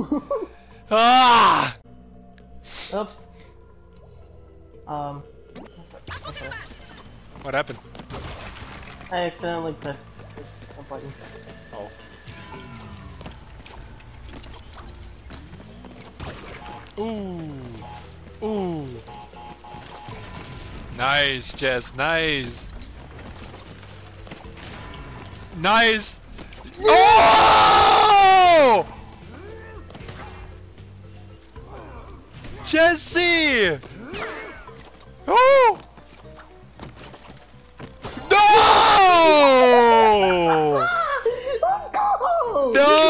Ah! Oops. Um. Okay. What happened? I accidentally pressed a button. Oh. Ooh. Ooh. Nice, Jess. Nice. Nice. Oh! Jesse! Oh! No! Let's go! No!